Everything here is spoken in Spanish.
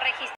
registrado.